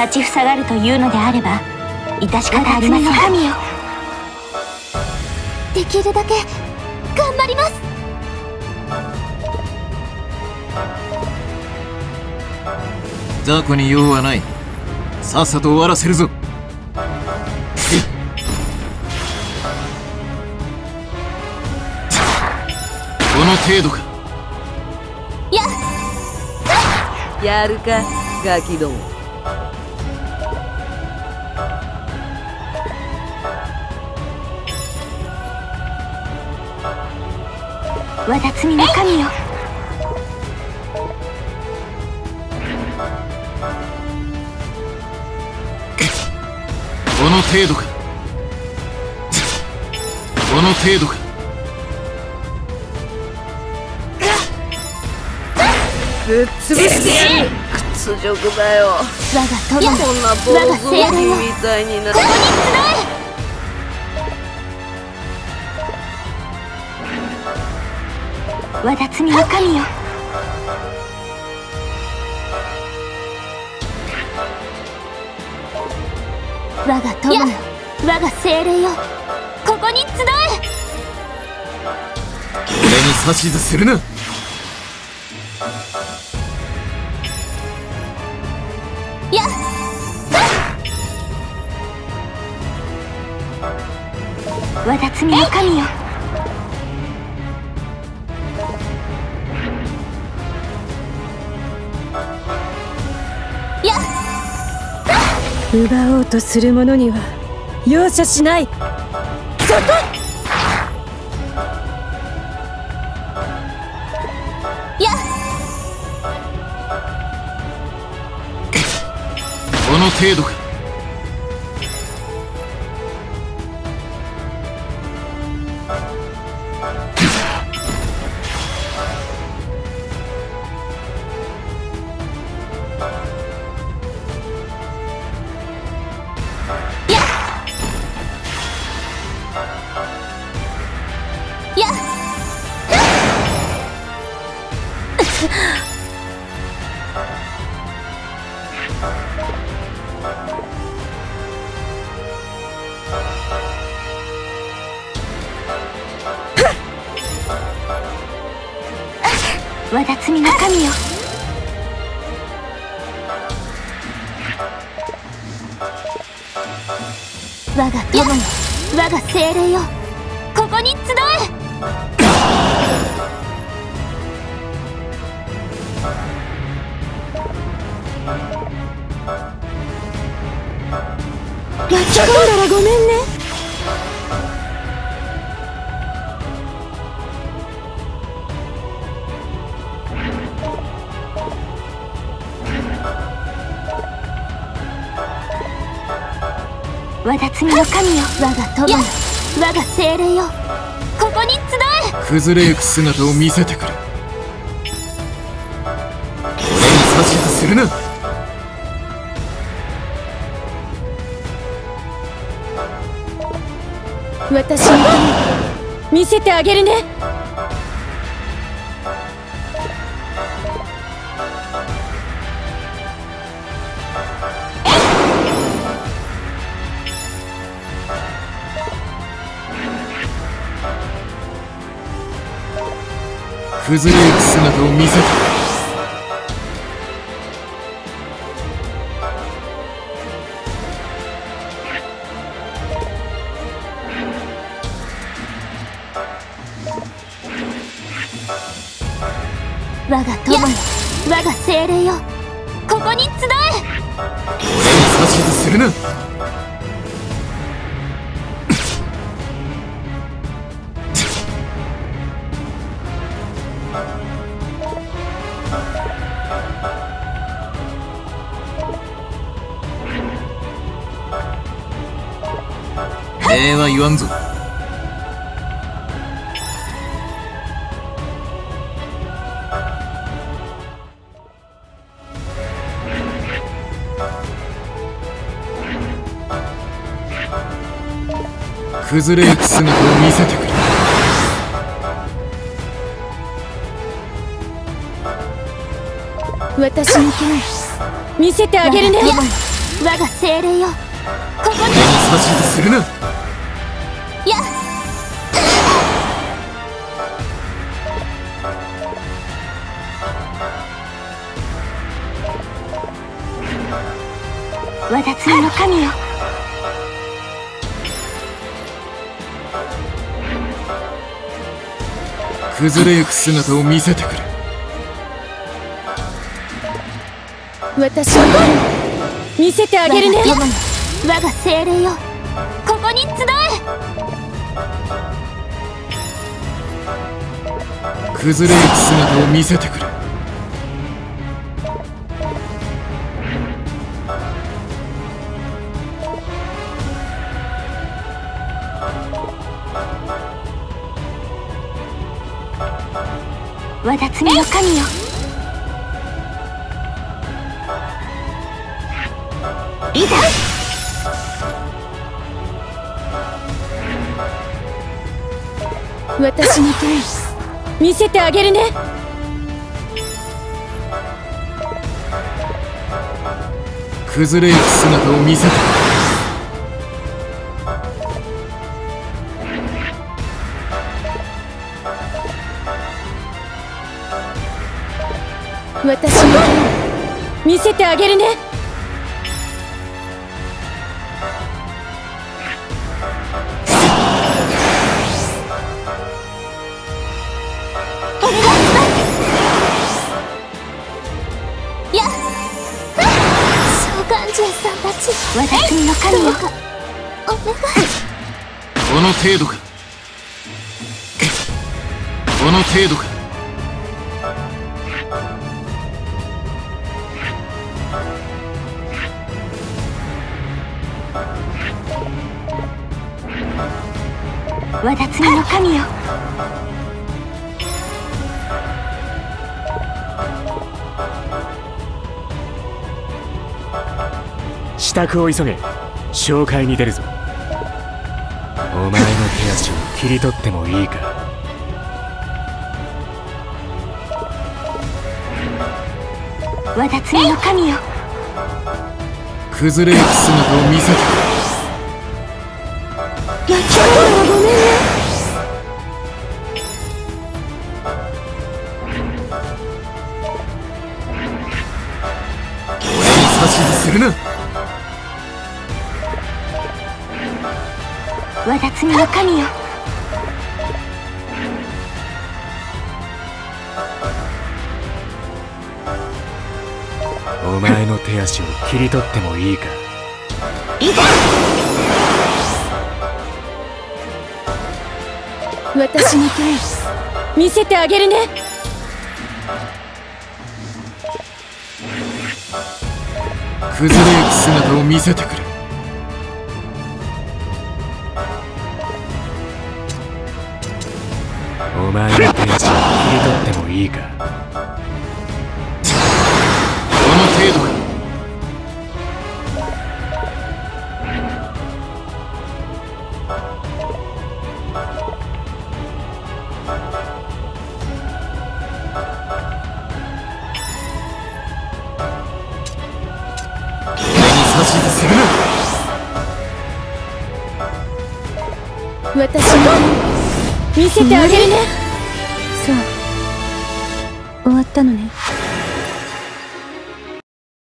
立ちふさがるというのであれば致し方ありません。神よ。できるだけ頑張ります雑魚に用はないさっさと終わらせるぞこの程度かやるかガキどもわだつみの神よ。この程度か。この程度か。ぶっ？潰してやる屈辱だよ我が友よこんなボロゾンビみたいになわだつみの神よ。我が友よ我が精霊よ。ここに集え俺に指図するな。やわだつみの神よ奪おうとする者には容赦しない。やこの程度か。わだつみの神よ。我が友よ。我が精霊よ。ここに集え巻き込んだらごめんね。わだつみの神よ我が友。よ我が精霊よ。ここに集え。崩れゆく姿を見せてくれ。俺に指図するな私のため見せてあげるね。崩れゆく姿を見せて我が精霊よ。ここに集え。俺に指図するな。礼は言わんぞ崩れゆく姿を見せてくれ。私の剣見せてあげるね。我が精霊よ。ここに指図するな。や。我が罪の神よ崩れゆく姿を見せてくれ。私の見せてあげるね。我が友我が精霊よ。ここに集え崩れゆく姿を見せてくれ我が罪の神よいざ。私の剣見せてあげるね。崩れゆく姿を見せて。私の剣見せてあげるね。や召喚獣さんたち。我が罪の神よ。お願い。この程度か。この程度か我が罪の神よ。支度を急げ。紹介に出るぞ。お前の手足を切り取ってもいいか。我が罪の神よ。崩れゆく姿を見せてくれ我が罪の神よ。お前の手足を切り取ってもいいか？いざ私の剣見せてあげるね。崩れゆく姿を見せてくれお前の切り取ってもいいか？この程度か私の剣見せてあげるねったのね。